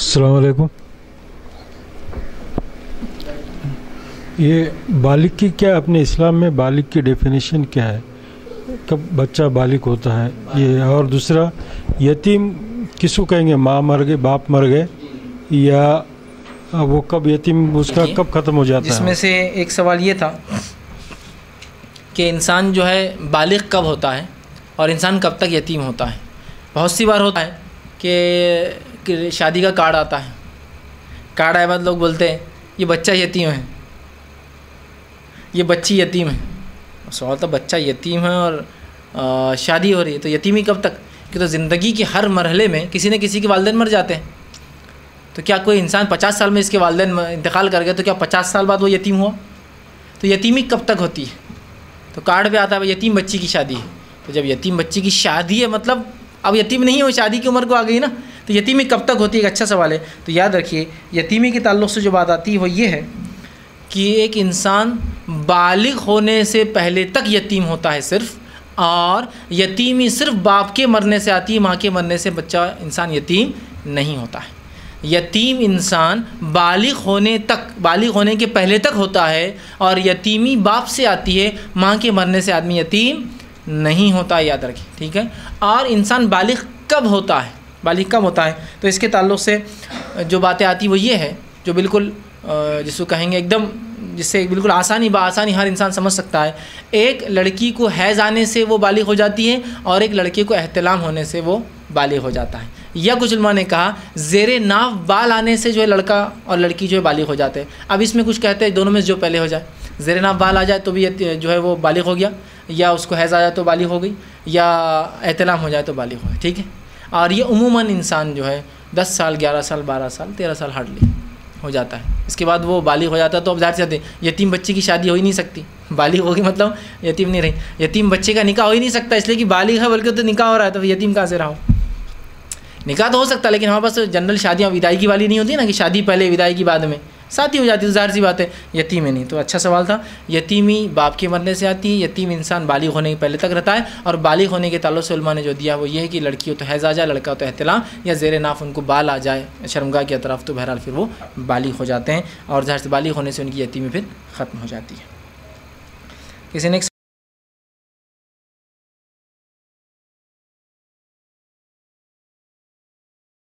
अस्सलाम वालेकुम। ये बालिक की क्या अपने इस्लाम में बालिक की डेफिनेशन क्या है? कब बच्चा बालिक होता है? ये और दूसरा यतीम किसको कहेंगे? माँ मर गए बाप मर गए या वो कब यतीम उसका कब ख़त्म हो जाता है? से एक सवाल ये था कि इंसान जो है बालिग कब होता है और इंसान कब तक यतीम होता है? बहुत सी बार होता है कि, शादी का कार्ड आता है। कार्ड आए बाद लोग बोलते हैं ये बच्चा यतीम है। ये बच्ची यतीम है। सवाल तो बच्चा यतीम है और शादी हो रही है तो यतीमी कब तक? कि तो ज़िंदगी के हर मरहले में किसी न किसी के वालदेन मर जाते हैं। तो क्या कोई इंसान पचास साल में इसके वालदेन इंतकाल कर गया तो क्या पचास साल बाद वो यतीम हुआ? तो यतीमी कब तक होती है? तो कार्ड पे आता है यतीम बच्ची की शादी है। तो जब यतीम बच्ची की शादी है मतलब अब यतीम नहीं हो शादी की उम्र को आ गई ना तो यतीमी कब तक होती है, एक अच्छा सवाल है। तो याद रखिए, यतीमी के ताल्लुक से जो बात आती है, वो ये है कि एक इंसान बालिग होने से पहले तक यतीम होता है सिर्फ़, और यतीमी सिर्फ़ बाप के मरने से आती है, माँ के मरने से बच्चा इंसान यतीम नहीं होता है। यतीम इंसान बालिग होने तक, बालिग होने के पहले तक होता है, और यतीमी बाप से आती है, माँ के मरने से आदमी यतीम नहीं होता याद रखिए, ठीक है? और इंसान बालिग कब होता है? बालिग कब होता है? तो इसके ताल्लुक से जो बातें आती वो ये है, जो बिल्कुल जिसको कहेंगे एकदम, जिससे बिल्कुल आसानी आसानी हर इंसान समझ सकता है। एक लड़की को हैज़ आने से वो बालिग हो जाती है और एक लड़के को एहतलाम होने से वो बालिग हो जाता है। या कुछ उलमा ने कहा, जेर नाव बाल आने से जो है लड़का और लड़की जो है बालिग हो जाते हैं। अब इसमें कुछ कहते हैं, दोनों में जो पहले हो जाए। जेर नाव बाल आ जाए तो भी जो है वो बालिग हो गया। या उसको हैज़ आ जाए तो बालिग हो गई, या एहतलाम हो जाए तो बालिग हो ठीक है? और ये उमूमन इंसान जो है, दस साल, ग्यारह साल, बारह साल, तेरह साल हार्डली हो जाता है। इसके बाद वो बालिग हो जाता है तो अब ज़ाहिर से यतीम बच्चे की शादी हो ही नहीं सकती। बालिग होगी मतलब यतीम नहीं रही। यतीम बच्चे का निकाह हो ही नहीं सकता, इसलिए कि बालिग है बल्कि तो निकाह हो रहा है तो यतीम कहाँ से रहा हो? निकाह तो हो सकता है, लेकिन हमारे पास तो जनरल शादियाँ, विदाई की वाली नहीं होती ना कि शादी पहले, विदाई की बाद में। साथ ही हो जाती तो ज़ाहिर सी बात है, यतीम है नहीं। तो अच्छा सवाल था, यतीमी बाप के मरने से आती है, यतीम इंसान बालिग होने के पहले तक रहता है, और बालिग होने के ताल्लुक से ने जो दिया, वो ये है कि लड़की हो तो हैज़ आ जाए लड़का हो तो एहतलाम, या जेर नाफ उनको बाल आ जाए शर्मगा की अतराफ़ तो बहरहाल फिर वो बालिग हो जाते हैं, और जहर से बालिग होने से उनकी यतीमी फिर ख़त्म हो जाती है। किसी ने एक